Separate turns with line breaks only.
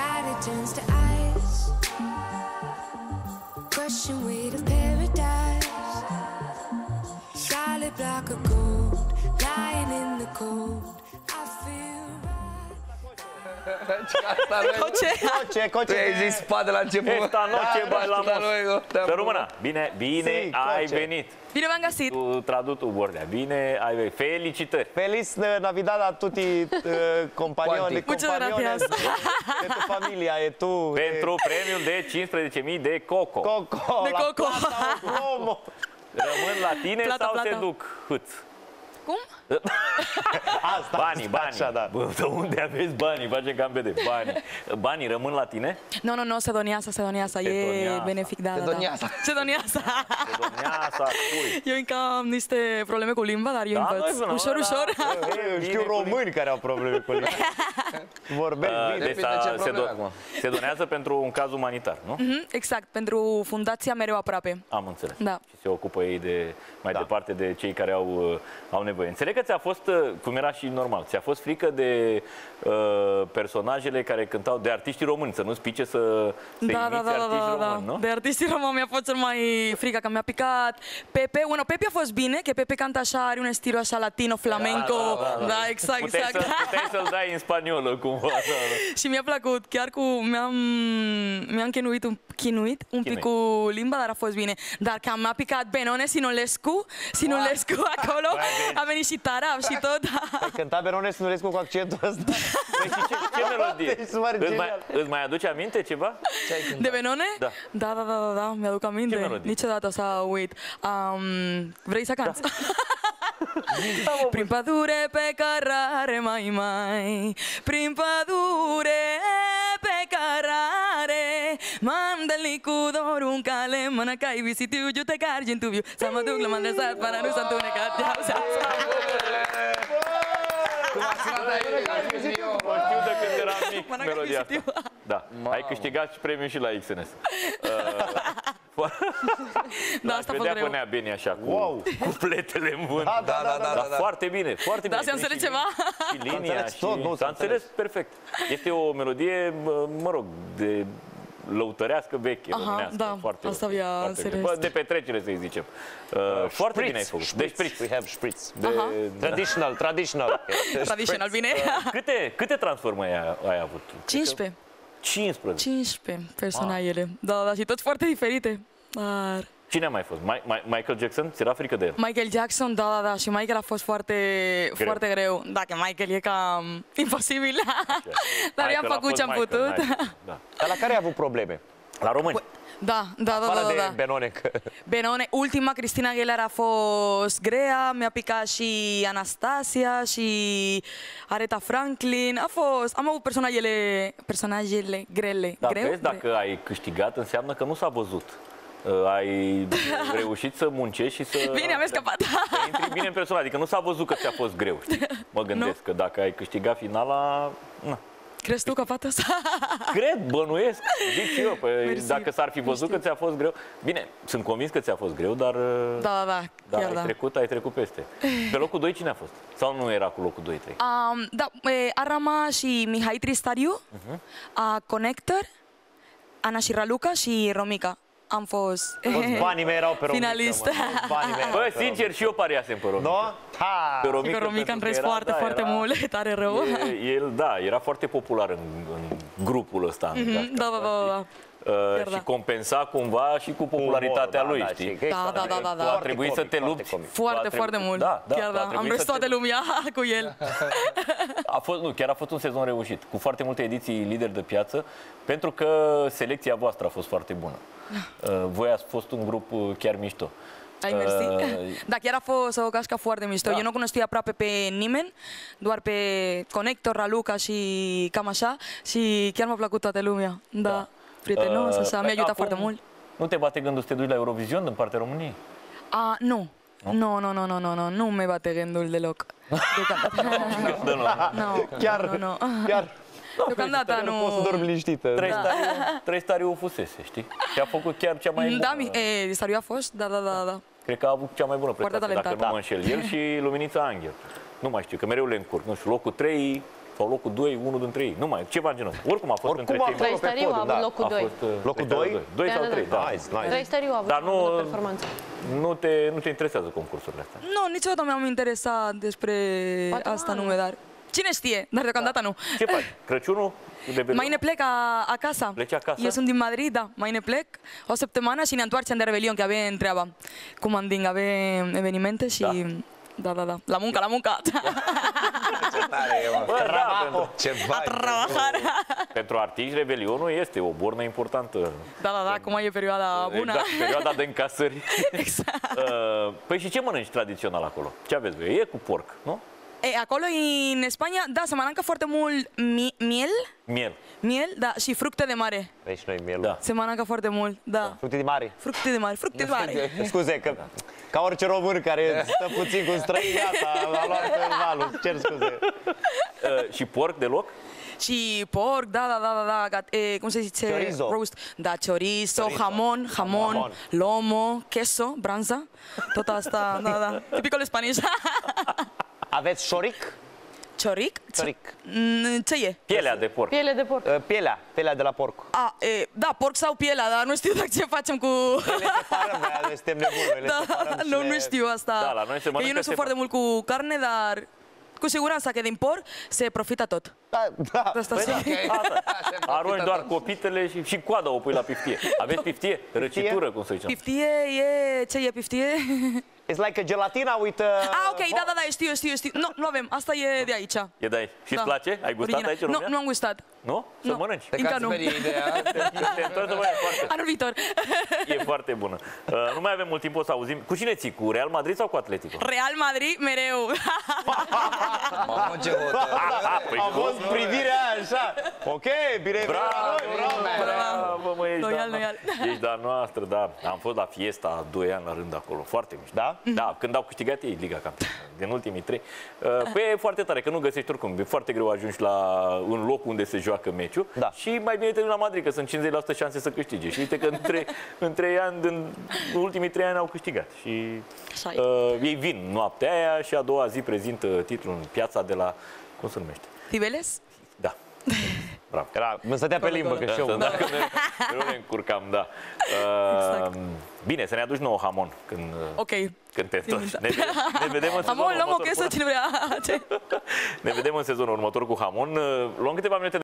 That turns to ice. Crushing weight of paradise. Solid block of gold. Lying in the cold. I feel right.
Coce.
Coce, coce.
Tu ai zis spa de la început.
Esta noche
Da,
bailamos.
da, luego, da,
Să rămână. Bine, bine
Si,
ai
coce.
venit.
Bine v-am găsit.
Tu tradu tu, Bordea. Bine ai venit. Felicitări.
Feliz uh, Navidad a tutti uh, companioni,
Quanti.
Muchas
companione
gracias.
de tu familia, e tu.
Pentru premiul de 15.000 de coco.
Coco,
De
la
Coco.
plata, o promo.
Rămân la tine
Plata,
sau se
plata.
duc hâț?
Cum?
Asta,
Banii,
asta,
banii.
Așa, da.
Bă, de unde aveți banii? Facem cam vede. Banii. Banii rămân la tine?
Nu, nu, nu, Sedoniasa, Sedoniasa. E
Sedoniasa.
benefic, da, da, da.
Sedoniasa.
Sedoniasa.
Pe domneasa, spui.
Eu încă am niște probleme cu limba, dar eu
Da,
învăț.
nu, nu,
ușor,
da.
ușor.
Eu știu români care au probleme cu limba. Vorbesc
Uh,
bine.
Deci
Depinde ce
s-a- se,
probleme
do-
acum.
se donează pentru un caz umanitar, nu?
Mhm, Exact, pentru Fundația Mereu Aproape.
Am înțeles.
Da.
Și se ocupă ei de mai
Da.
departe de cei care au, uh, au nevoie. Înțeleg că ți-a fost, uh, cum era și normal, ți-a fost frică de uh, personajele care cântau, de artiștii români, să nu-ți pice să, să
Da, da,
imiți
da, da,
artiști
da, da.
români, nu?
De artiștii români mi-a fost cel mai frică, că mi-a picat Pepe. Bueno, Pepe a fost bine, că Pepe canta așa, are un stil așa latino, flamenco. Da, exact,
Puteai,
exact.
să, puteai să-l dai în spaniolă cumva. Da, da.
Și mi-a plăcut, chiar cu mi-am mi-am chinuit un, chinuit un pic
Chinuit.
cu limba, dar a fost bine. Dar că mi-a picat Benone Sinulescu, Sinulescu acolo, a venit și Tarab și tot.
Ai cântat Benone Sinulescu cu accentul ăsta?
Păi și ce, ce melodie?
Deci, super
Îți mai,
genial.
îți mai aduce aminte ceva?
Ce ai cântat?
De Benone?
Da.
Da, da, da, da, da mi-aduc
Ce
aminte.
melodie?
Niciodată o să uit. Um, vrei să canți? Prin pădure pe cărare mai mai Prin pădure cu dorul în cale Mână ca ai visitiu, eu te cargi în tubiu Să mă duc la mandesat, până nu s-a întunecat
Cum a sunat aici? Știu eu.
O știu de când eram mic
Mână ca
melodia
visitiu
asta. Da, ai câștigat și premiul și la XNS. Uh,
Da, asta a fost
vedea
greu
pe Nea Beni așa cu
Wow.
cupletele în vânt.
Da,
Da, da, da,
Dar
da. da.
foarte bine, foarte
Da,
bine.
se înțeleg
Și-
ceva?
Și linia
înțeles
și...
tot, nu,
s-a
s-a
înțeles perfect. Este o melodie, mă mă rog, de lăutărească veche,
Aha,
românească.
da,
foarte,
asta avea
foarte
înțeles.
bine. Bă, de petrecere, să-i zicem. Uh, foarte bine ai făcut. Deci,
Spritz. We have spritz.
de,
Aha.
da.
Traditional, traditional.
Traditional, bine?
câte, câte transformări ai, ai avut?
15
15.
15 personajele Da, da, și tot foarte diferite Dar...
Cine a mai fost? Ma- Ma- Michael Jackson? Ți era frică de el?
Michael Jackson, da, da, da, și Michael a fost foarte greu,
Greu.
foarte greu. Dacă Michael e cam imposibil, dar
Michael
i-am
a
făcut
fost
ce-am
Michael,
putut.
Michael, Da.
Dar la care ai avut probleme?
La români.
Da, da, da,
Afară
da,
de
da, da.
Benone. că-
Benone, ultima Cristina Aguilera a fost grea, mi-a picat și Anastasia și Aretha Franklin. A fost, am avut personajele, personajele grele.
Dar
greu?
vezi, dacă ai câștigat, înseamnă că nu s-a văzut. Uh, Ai reușit să muncești și să...
Bine, am scăpat.
Să intri bine în persoană, adică nu s-a văzut că ți-a fost greu, știi? Mă gândesc că dacă ai câștigat finala... Na.
Crezi tu că fata asta?
Cred, bănuiesc, zic și eu, păi,
Mersi.
dacă s-ar fi văzut
Nu
că ți-a fost greu... Bine, sunt convins că ți-a fost greu, dar... uh,
Da, da, da,
dar
chiar
ai
da.
trecut, ai trecut peste. Pe locul 2 cine a fost? Sau nu era cu locul 2-3?
Um, da, e, Arama și Mihai Tristariu, a Connector, Ana și Raluca și Romica. Am fost
Toți banii mei erau pe Romica,
Finalistă.
mă. Toți Banii mei erau
Bă,
pe
sincer,
Romica.
și eu pariasem pe Romica.
Nu? Ha!
Pe
Și
Romica,
că Romica
pentru
îmi
că
trăiesc
era-
foarte,
da,
foarte
era-
mult, tare rău.
E, el, da, era foarte popular în, în grupul ăsta. în gașca
Da, da,
asta,
da, da.
Știi? Uh,
Chiar
și
da.
compensa cumva și cu popularitatea
Umor,
lui,
da, da,
știi?
știi că e
Da,
foarte-
da, da, da, da.
Tu a
foarte
trebuit să
comic,
te
foarte
lupți.
comic.
Tu a
Foarte,
trebuit-
foarte mult.
Da, da,
chiar
tu a
da. Am
trebuit
râs
să te
toată lumea cu el.
A fost, nu, chiar a fost un sezon reușit, cu foarte multe ediții lideri de piață, pentru că selecția voastră a fost foarte bună. Uh, Voi ați fost un grup uh, chiar mișto.
Ai mersi.
Uh,
Da, chiar a fost o gașca foarte mișto.
Da.
Eu nu cunoștea aproape pe nimeni, doar pe Connector, Raluca și cam așa. Și chiar m-a plăcut toată lumea. Da, prietenos,
Uh,
așa, mi-a
păi,
ajutat
acum
foarte mult.
Nu te bate gândul să te duci la Eurovision din partea României?
A, nu. Nu, nu, nu, nu, nu, nu, nu me bate gândul deloc. Deocamdată.
Da, nu.
Nu,
Chiar,
nu, nu.
chiar.
Deocamdată
Nu pot să
nu.
dorm liniștită.
Trei stariu, trei stariu fusese, știi? Și a făcut chiar cea mai bună.
Da, mi- e, Stariu a fost? Da, da, da, da.
Cred că a avut cea mai bună
Foarte
prestație, dacă
talentat.
nu mă înșel. El și Luminița Anghel. Nu mai știu, că mereu le încurc. Nu știu, locul 3, sau locul 2, unul dintre ei. Nu mai, ceva în genul. ăsta. Oricum a fost
Oricum
între
a
cei
fost
doi.
Trăistăriu a
pe
avut
podium, da.
locul
A
2.
fost, uh,
Locul
Trăistăriu
doi?
2
Da,
sau
da,
3,
da.
da.
Nice, nice.
Trăistăriu a avut
Dar
o
nu-
bună performanță.
Nu te, nu te interesează concursurile astea.
Nu, niciodată mi-am interesat despre
Poate
asta,
mai.
nu dar cine știe, dar deocamdată nu.
Ce faci? Crăciunul? De
Mai ne plec a, acasă.
Pleci acasă?
Eu sunt din Madrid, da. Mai ne plec o săptămână și ne întoarcem de Revelion, că avem treaba. Cum am din, avem evenimente și... Da, da, da. La muncă, la muncă.
Ce tare e, mă.
Bă, da, pentru,
Ce vibe.
Trabajar.
pentru artiști, Revelionul este o bornă importantă.
Da, da, da, acum e perioada bună.
Exact, perioada de încasări.
exact.
Uh, Păi și ce mănânci tradițional acolo? Ce aveți voi? E cu porc, nu?
E, acolo în Spania, da, se mănâncă foarte mult mi- miel,
Miel.
miel, da, și fructe de mare.
Vrei și noi mielul.
Da.
Se mănâncă foarte mult, da.
Fructe de mare.
Fructe de mare, fructe de mare.
Scuze, că ca orice român care stă puțin cu străini, gata, a luat valul. Cer scuze.
Uh, și porc deloc?
Și porc, da, da, da, da, da, gat, e, cum se zice?
Chorizo.
Roast. Da, chorizo,
Chorizo.
jamon, jamon,
Jamon.
lomo, queso, branza. Tot asta, da, da. Tipicul spanish.
Aveți șoric?
Cioric?
Cioric.
Mm, Ce e?
Pielea de porc.
Piele de porc.
Uh, Pielea, pielea de la porc.
A, e, da, porc sau pielea, dar nu știu dacă ce facem cu...
Le separăm, noi, noi suntem nebuni, noi le
Da,
separăm și
nu,
le-
nu știu asta.
Da, la noi se
Că eu
mănâncă
nu sunt
separat.
foarte mult cu carne, dar cu siguranță că din porc se profită tot.
Da, da.
Asta
Păi
să...
da, asta. Arunci doar copitele și, și coada o pui la piftie. Aveți piftie? Răcitură, cum să zicem.
Piftie e... Ce e piftie?
It's like a gelatina with... Uh,
Ah, ok, da, da, da, știu, știu, știu. Nu, nu avem, asta e de aici.
E de aici. Și îți
Da.
place? Ai gustat
Original.
aici în
Nu,
România?
nu am gustat.
Nu? Să
Nu.
mănânci.
Te
Încă
cați
nu.
merie ideea.
Te întorci după aia foarte.
Anul viitor.
E foarte bună. Uh, nu mai avem mult timp, o să auzim. Cu cine ții? Cu Real Madrid sau cu Atletico?
Real Madrid mereu.
Mamă, ce hotărâre.
Păi
A fost privirea aia, așa. Ok, bine,
Bravo,
bravo,
bravo, mă, ești
Loial,
da,
loial.
Ești de-a noastră, da. Am fost la fiesta 2 ani la rând acolo, foarte mișto.
Da?
Da, când au câștigat ei Liga Campionilor, din ultimii trei. Uh, Păi e foarte tare, că nu găsești oricum. E foarte greu ajungi la un loc unde se joacă meciul.
Da.
Și mai bine te duci la Madrid, că sunt 50% șanse să câștige. Și uite că în trei, în trei ani, în ultimii trei ani au câștigat. Și
Așa e.
uh, ei vin noaptea aia și a doua zi prezintă titlul în piața de la, cum se numește?
Tibeles?
Da. Bravo.
Era, mă stătea pe limbă, că și eu.
Da, dacă ne, nu ne încurcam, da. Uh,
Exact.
Bine, să ne aduci nouă hamon când, uh,
Ok.
când te întorci.
minte.
Ne, vedem- ne vedem în sezonul
Amor, luăm o
următor.
chestie, cine vrea. Ce?
Ne vedem în sezonul următor cu hamon. Uh, Luăm câteva minute